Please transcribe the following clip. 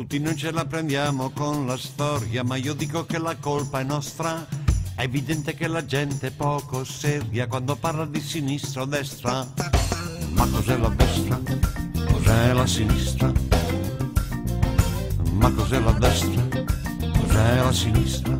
Tutti non ce la prendiamo con la storia, ma io dico che la colpa è nostra. È evidente che la gente è poco seria quando parla di sinistra o destra. Ma cos'è la destra? Cos'è la sinistra? Ma cos'è la destra? Cos'è la sinistra?